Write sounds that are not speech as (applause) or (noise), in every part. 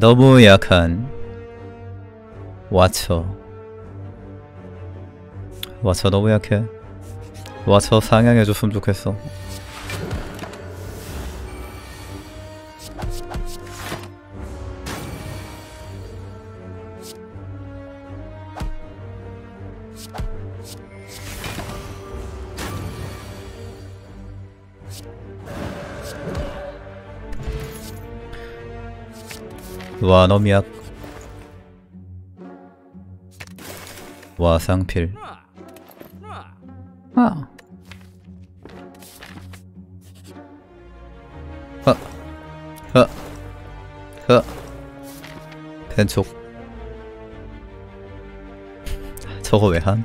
너무 약한 와처. 와처 너무 약해. 와처 상향해줬으면 좋겠어 와 너무 약 와상필 아. 아. 아. 아. 펜촉 저거 왜 한?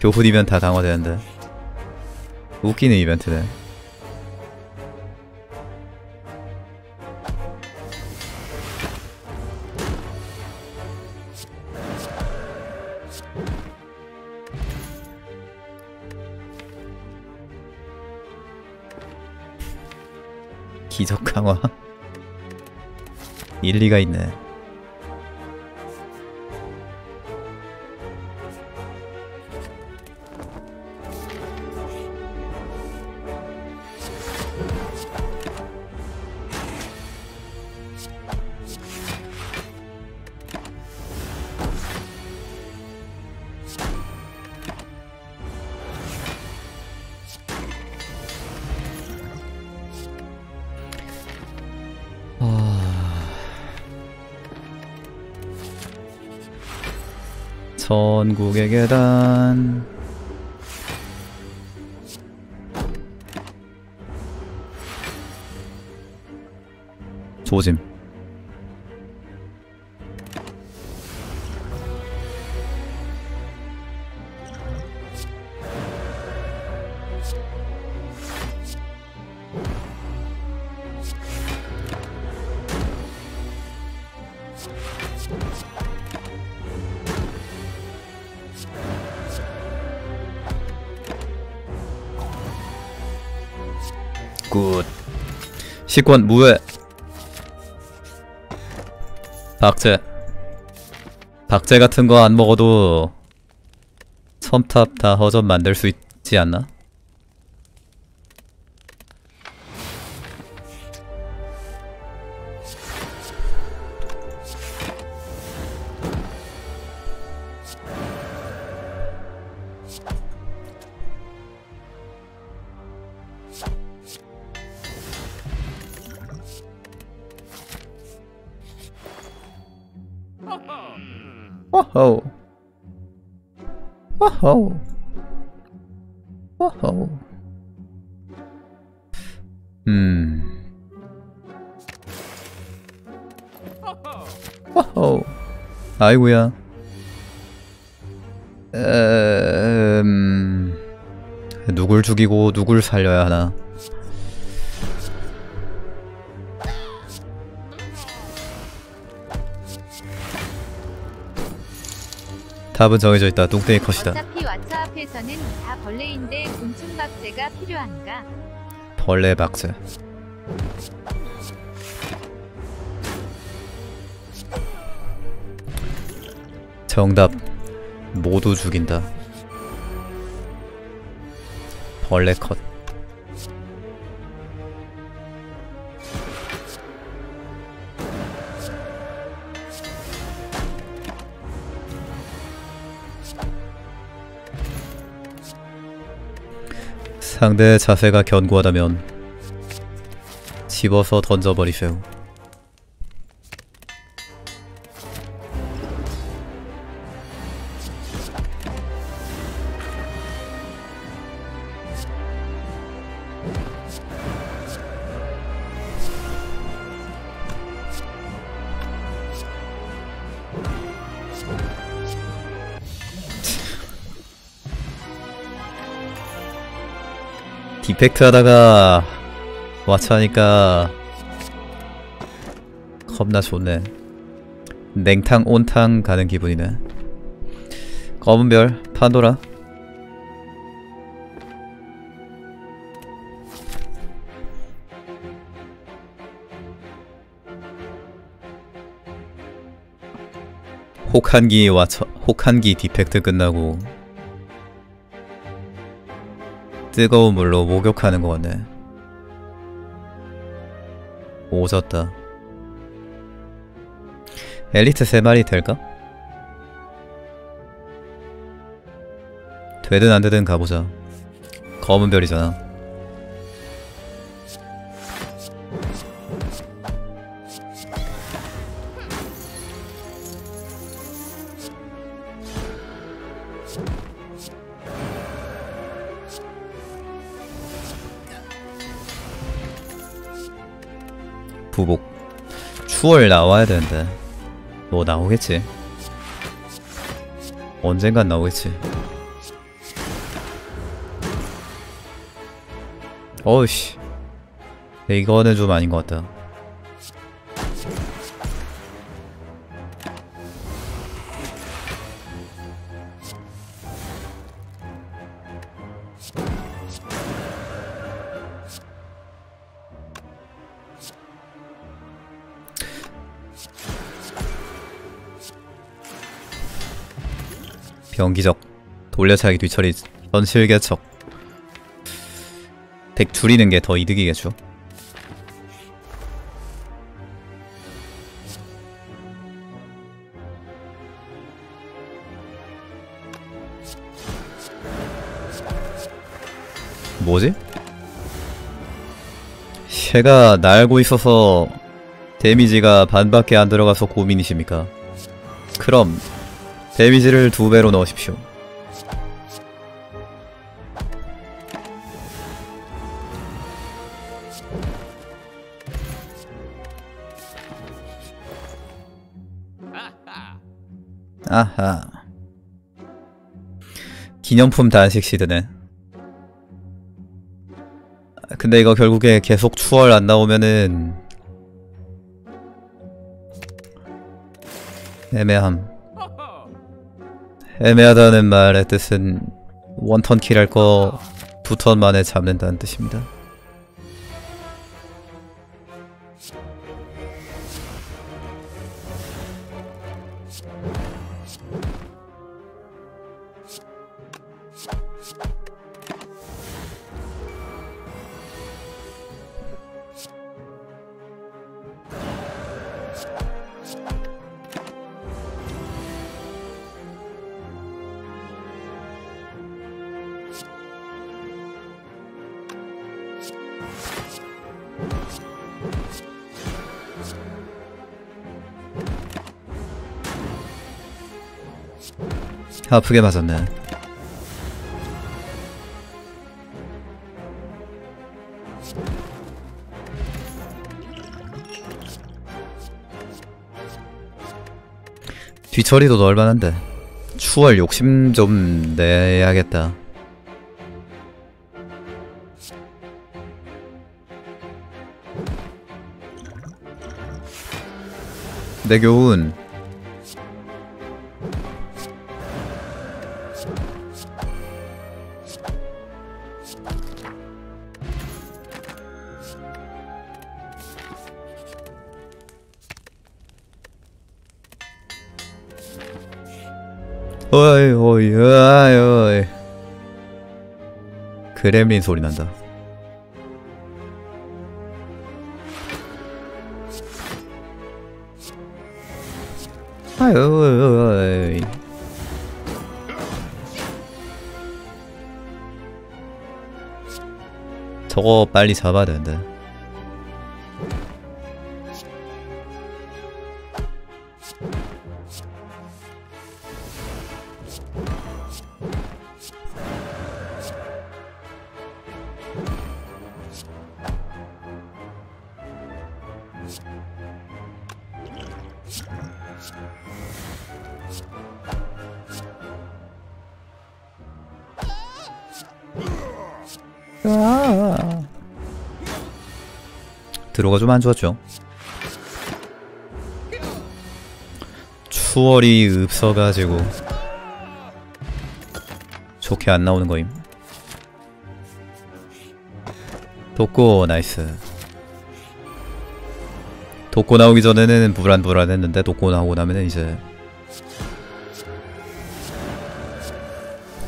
교훈이면 다 강화되는데 웃기는 이벤트네 기적 강화. (laughs) 일리가 있네 전국의 계단. 조짐 굿. 식권 무회. 박제. 박제 같은 거 안 먹어도 첨탑 다 허접 만들 수 있지 않나? 오호 오호 음. 오호 아이고야. 음. 누굴 죽이고 누굴 살려야 하나 답은 정해져 있다. 뚱땡이 컷이다. 어차피 와차 앞에서는 다 벌레인데 곤충 박제가 필요한가? 벌레 박스. 정답. 모두 죽인다. 벌레 컷. 상대의 자세가 견고하다면 집어서 던져버리세요. 디펙트 하다가 와쳐하니까 겁나 좋네. 냉탕 온탕 가는 기분이네. 검은별 판도라. 혹한기 와쳐, 혹한기 디펙트 끝나고 뜨거운 물로 목욕하는 것 같네. 오졌다. 엘리트 3마리 될까? 되든 안 되든 가보자. 검은 별이잖아. 추월 나와야 되는데. 뭐 나오겠지. 언젠간 나오겠지. 어우씨. 이거는 좀 아닌 것 같다. 병기적 돌려차기 뒤처리 전실개척 덱 줄이는 게 더 이득이겠죠 뭐지? 쉐가 날고 있어서 데미지가 반밖에 안 들어가서 고민이십니까? 그럼 데미지를 두 배로 넣으십시오. 아하. 기념품 단식 시드네. 근데 이거 결국에 계속 추월 안 나오면은 애매함. 애매하다는 말의 뜻은 원턴 킬할 거 두 턴 만에 잡는다는 뜻입니다. 아프게 맞았네. 뒤처리도 넣을만한데 추월 욕심 좀 내야겠다. 내 교훈 그렘린 소리 난다. 아유. 저거 빨리 잡아야 되는데 들어가 좀 안 좋았죠. 추월이 없어가지고 좋게 안 나오는 거임. 독고 nice. 독고 나오기 전에는 불안불안했는데 독고 나오고 나면은 이제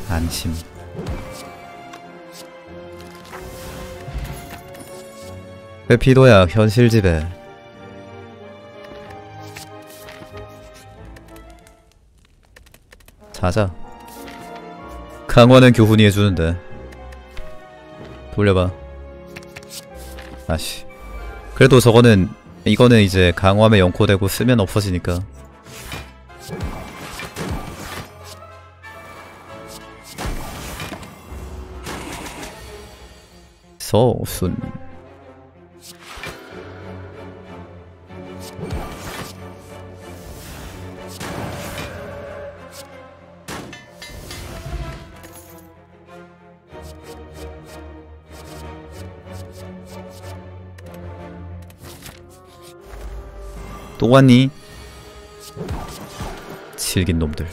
안심. 회피도약 현실 지배. 자자. 강화는 교훈이 해주는데. 돌려봐. 아씨. 그래도 저거는 이거는 이제 강화면 연코되고 쓰면 없어지니까. 서순. 또 왔니? 질긴 놈들.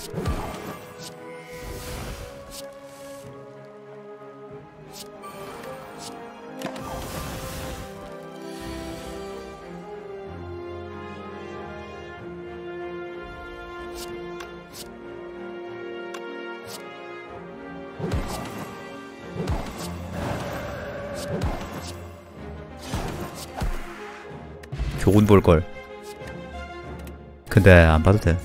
교훈 볼걸. 근데 안 봐도 돼.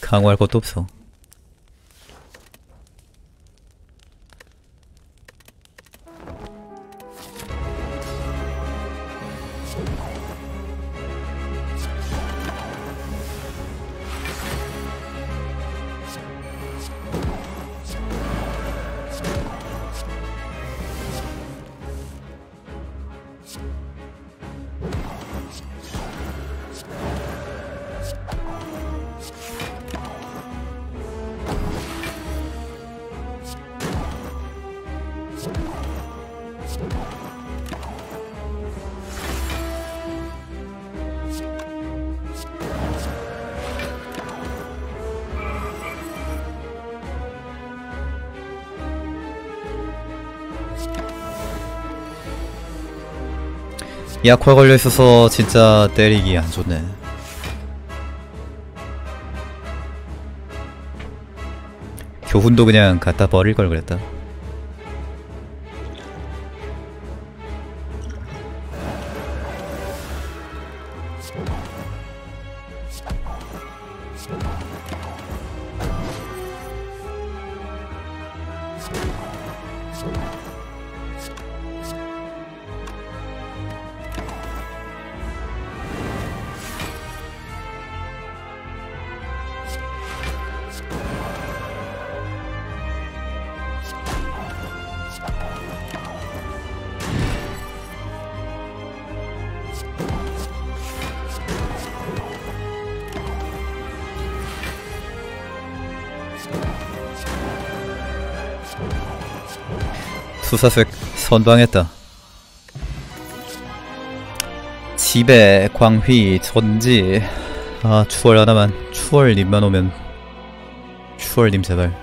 강화할 것도 없어. 약화 걸려 있어서 진짜 때리기 안 좋네. 교훈도 그냥 갖다 버릴 걸 그랬다. 선방했다. 집에 광휘 전지. 아 추월 하나만 추월님만 오면 추월님 제발.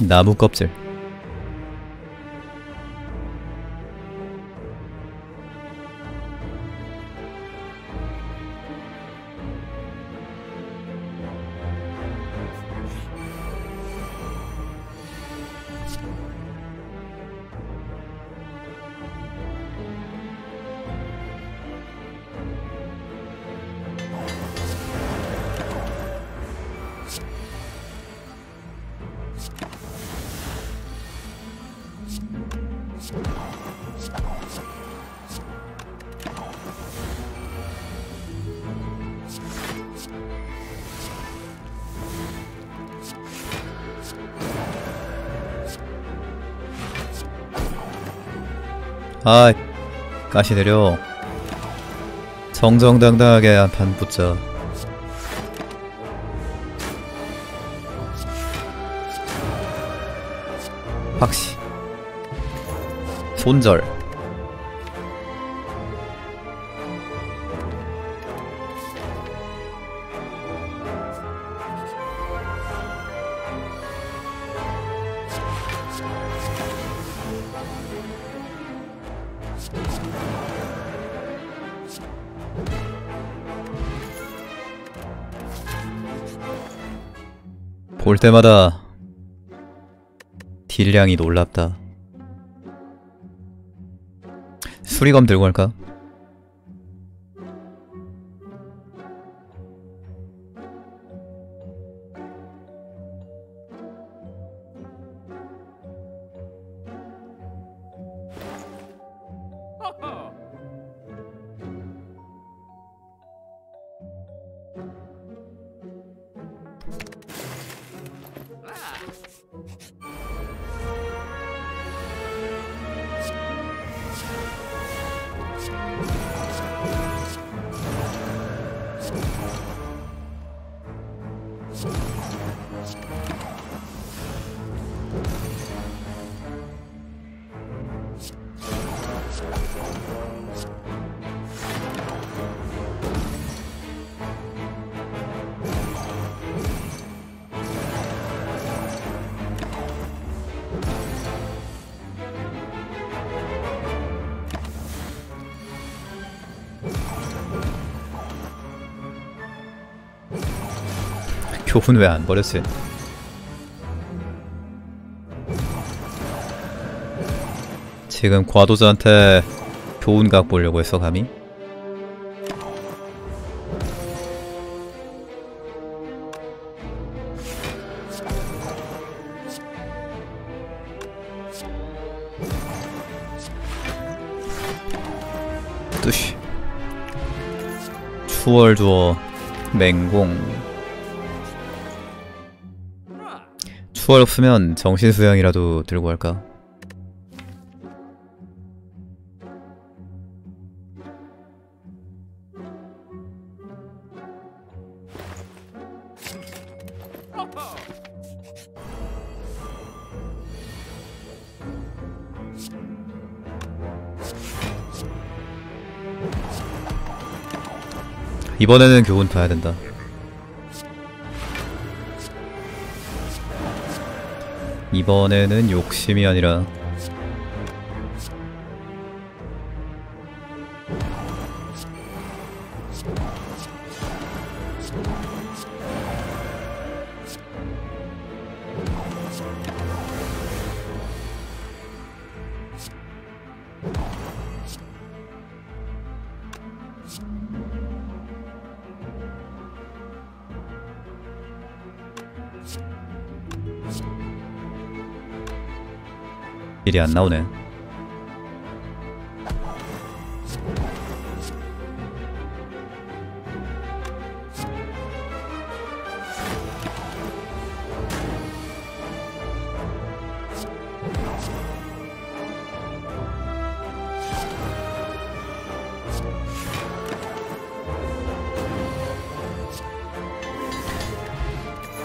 나무 껍질 아 가시 내려. 정정당당하게 한 판 붙자. 확시 손절 볼 때마다 딜량이 놀랍다 수리검 들고 갈까? 교훈 왜 안 버렸지? 지금 과도자한테 교훈 각 보려고 했어 감히? 뜨시 추월 주어 맹공 추월 없으면 정신 수양이라도 들고 갈까? 이번에는 교훈 봐야 된다. 이번에는 욕심이 아니라 일이 안 나오네.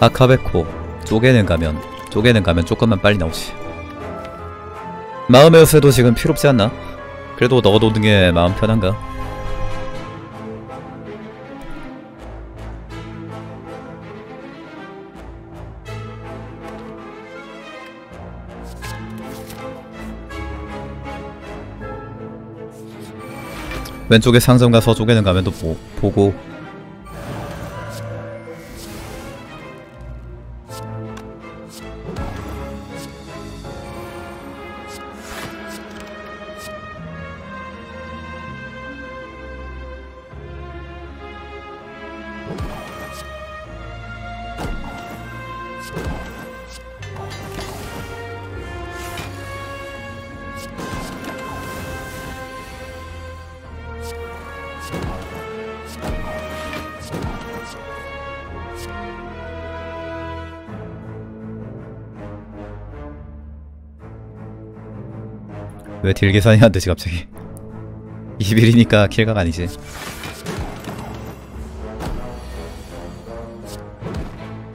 아카베코 쪼개는 가면 쪼개는 가면 조금만 빨리 나오지. 마음의 요새도 지금 필요없지 않나? 그래도 넣어놓는 게 마음 편한가? 왼쪽에 상점 가서 쪼개는 가면도 보, 보고 왜 딜 계산이 안 되지 갑자기. 21이니까 킬각 아니지.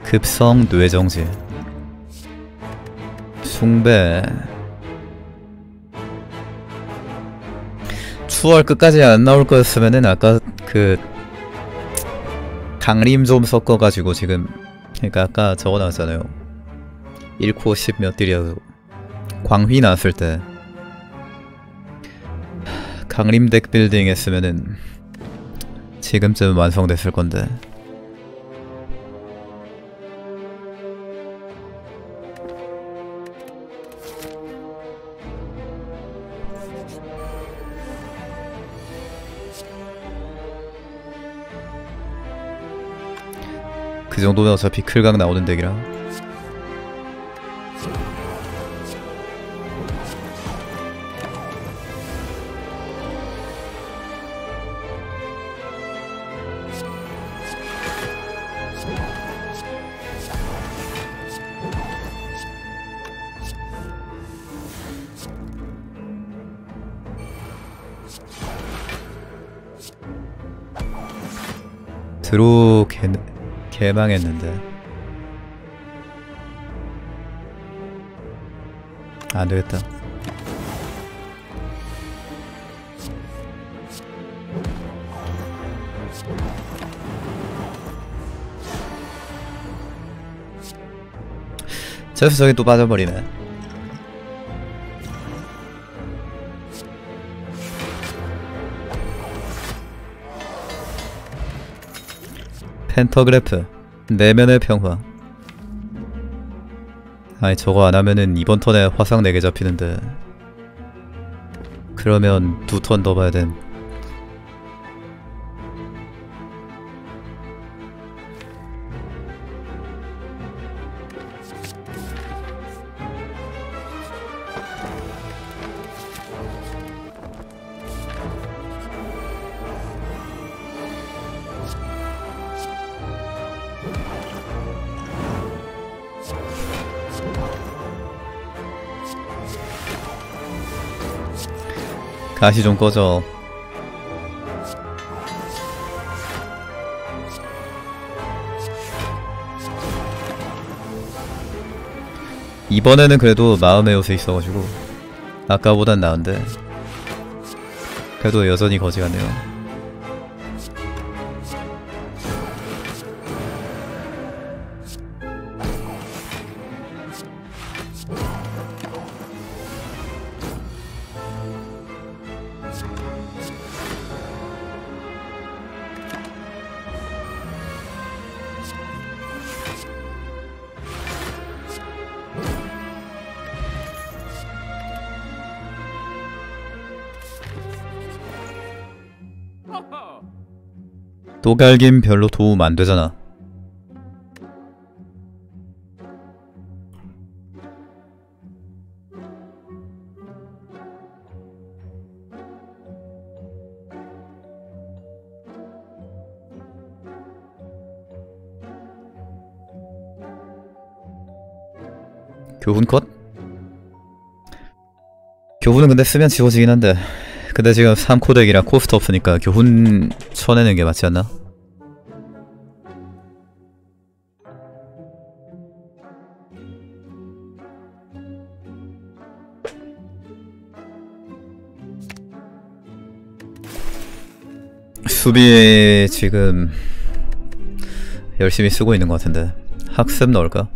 급성 뇌정지 숭배. 추월 끝까지 안 나올 거였으면은 아까 그 강림 좀 섞어가지고 지금 그러니까 아까 적어 놨잖아요. 1코 10몇 딜이어서. 광휘 나왔을 때 강림 덱 빌딩 했으면은 지금쯤 완성됐을 건데. 그 정도면 어차피 클각 나오는 덱이라. 드로 개, 개망했는데. 안되겠다. 저기서 저기 또 빠져버리네 펜터그래프. 내면의 평화. 아니 저거 안하면은 이번 턴에 화상 4개 잡히는데. 그러면 두 턴 더 봐야 됨 가시 좀 꺼져. 이번에는 그래도 마음의 요새 있어가지고 아까보단 나은데 그래도 여전히 거지 같네요 또갈김 별로 도움 안 되잖아 교훈 컷? 교훈은 근데 쓰면 지워지긴 한데 근데 지금 3코덱이라 코스트 없으니까 교훈 쳐내는 게 맞지 않나? 수비에 지금 열심히 쓰고 있는 것 같은데 학습 넣을까?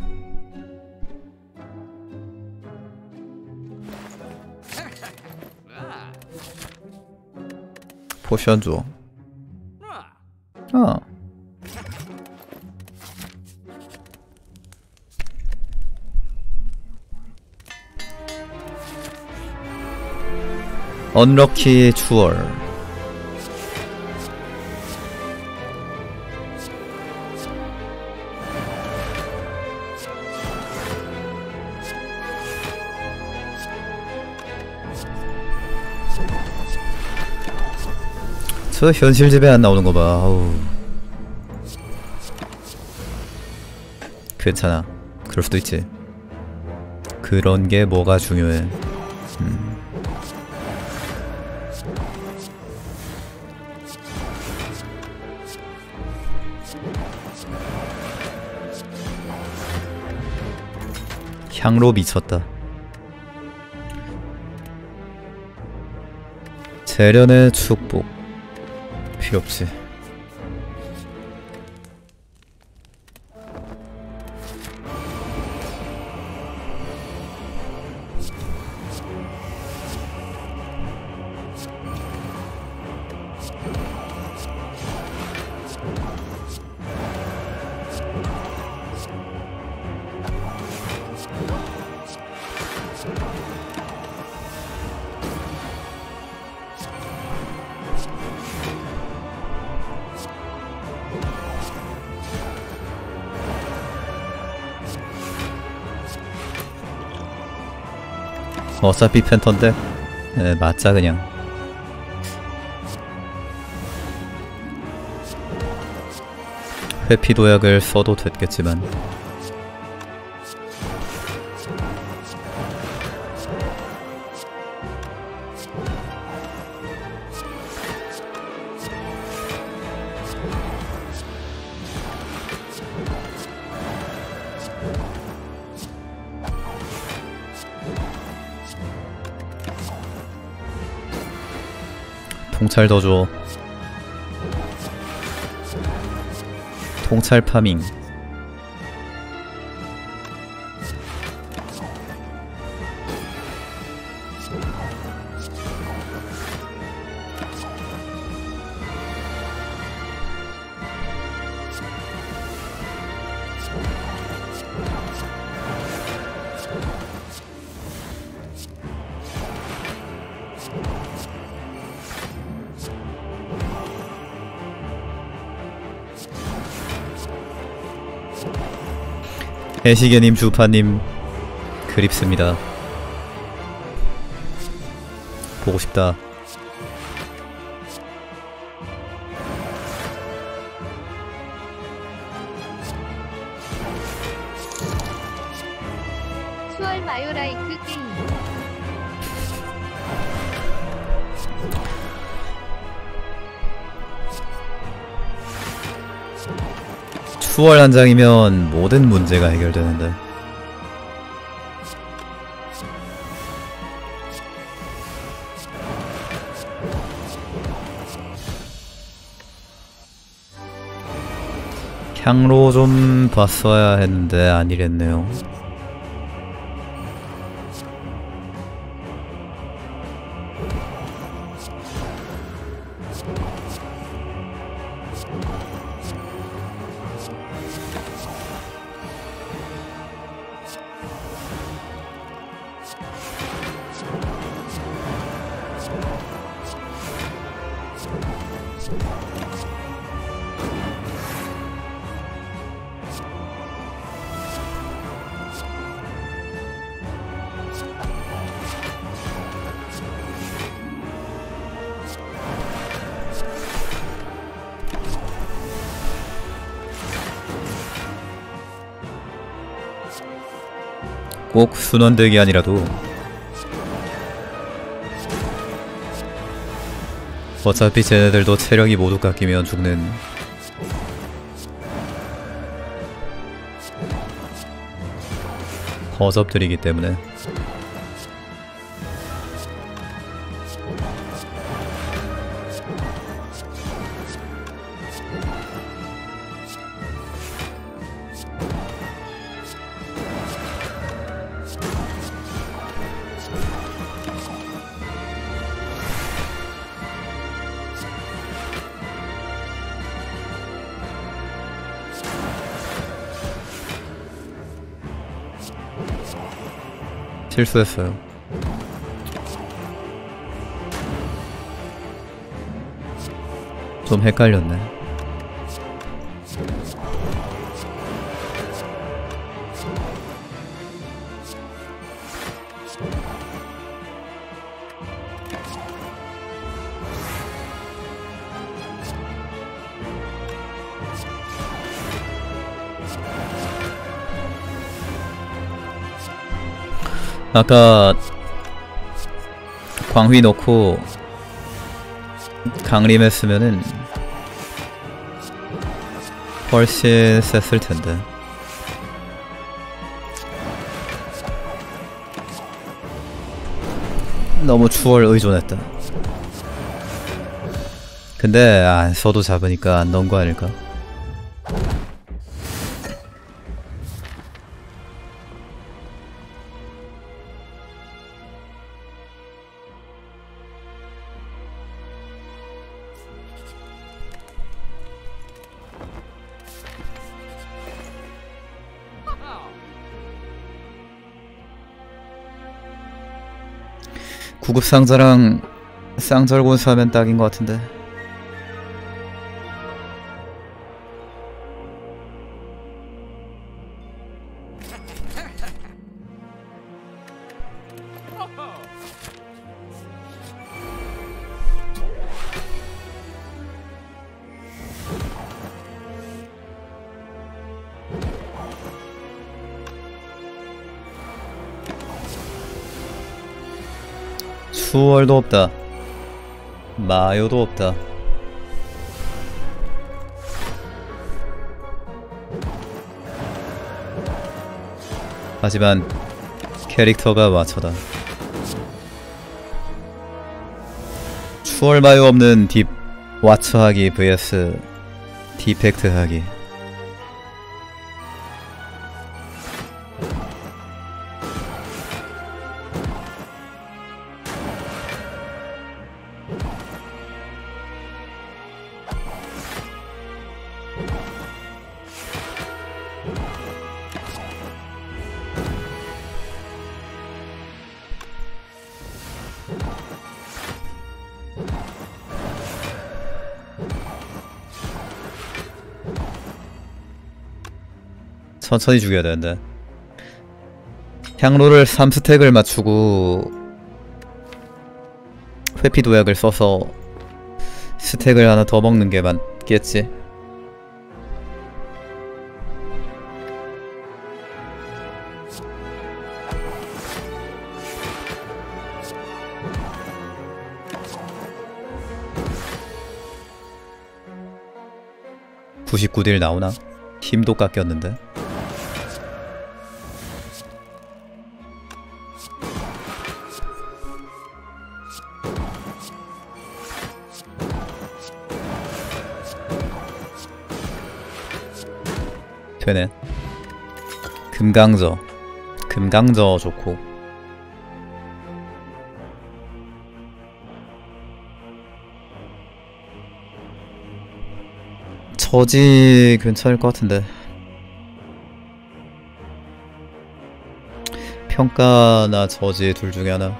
포션 줘. 어. 언럭키 추월. 저 현실 집에 안 나오는 거 봐. 아우. 괜찮아. 그럴 수도 있지. 그런 게 뭐가 중요해. 음. 향로 미쳤다. 재련의 축복. 필요 없지. 어차피 펜턴데? 에, 맞자 그냥. 회피 도약을 써도 됐겠지만 통찰 더 줘. 통찰 파밍. 해시계님 주파님 그립습니다. 보고 싶다. 추월 한 장이면 모든 문제가 해결되는데. 향로 좀 봤어야 했는데 아니랬네요. 꼭 순원대기 아니라도 어차피 쟤네들도 체력이 모두 깎이면 죽는 허접들이기 때문에 실수했어요. 좀 헷갈렸네. 아까 광휘 넣고 강림 했으면은 훨씬 셌을 텐데. 너무 추월 의존했다. 근데 안 써도 잡으니까 안 넣은 거 아닐까? 구급 상자랑 쌍절곤수 하면 딱인 것 같은데. 추월도 없다. 마요도 없다. 하지만 캐릭터가 와쳐다. 추월 마요 없는 딥 와처하기 vs 디펙트 하기. 천천히 죽여야 되는데. 향로를 3스택을 맞추고 회피 도약을 써서 스택을 하나 더 먹는 게 맞겠지 (99딜) 나오나? 힘도 깎였는데. 되네. 금강저. 금강저 좋고 저지 괜찮을 것 같은데. 평가나 저지 둘 중에 하나.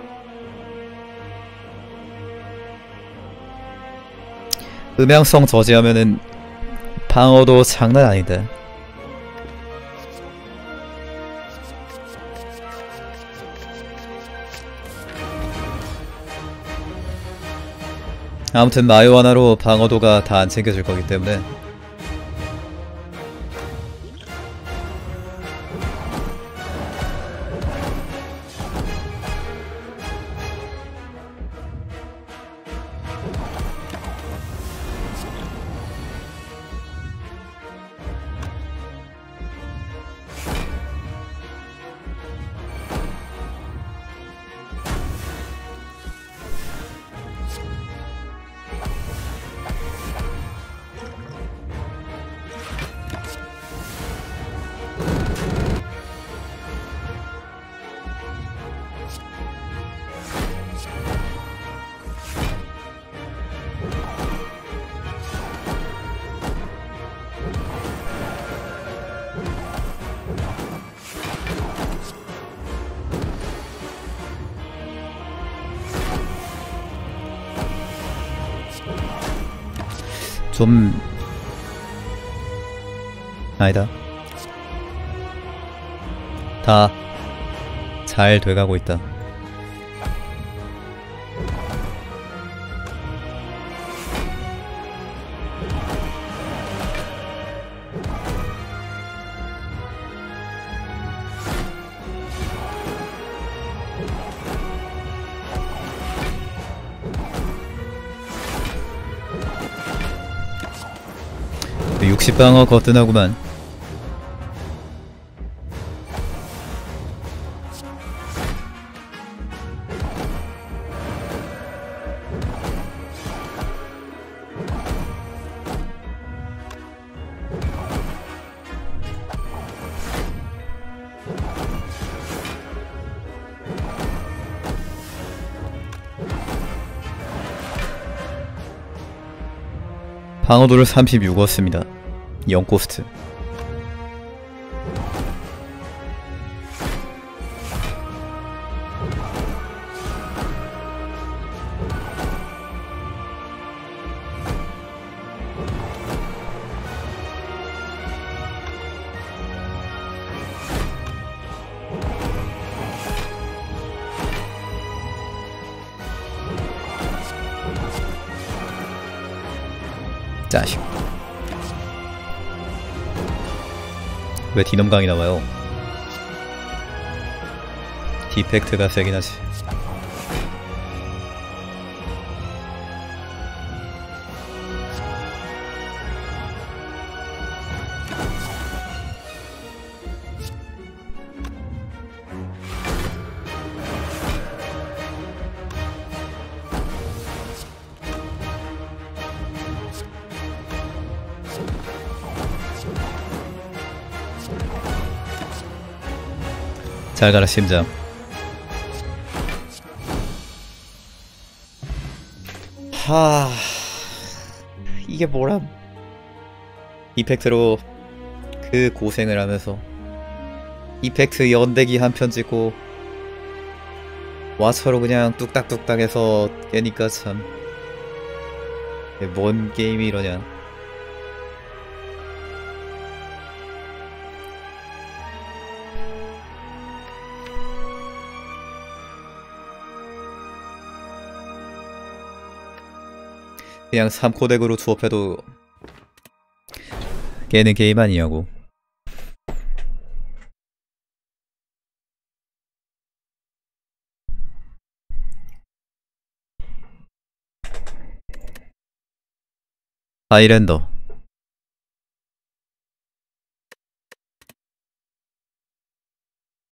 음향성 저지하면은 방어도 장난 아닌데 아무튼 마요 하나로 방어도가 다 안 챙겨질 거기 때문에 좀 아니다. 다 잘 돼가고 있다 그 60방어 거뜬하구만. 방어도를 36 얻습니다 0코스트 왜 디넘강이 나와요? 디펙트가 세긴 하지 잘 가라 심장 하 이게 뭐람 이펙트로 그 고생을 하면서 이펙트 연대기 한 편 찍고 와처로 그냥 뚝딱뚝딱 해서 깨니까 참. 뭔 게임이 이러냐. 그냥 3코덱으로 투업해도 깨는 게임 아니냐고. 하이랜더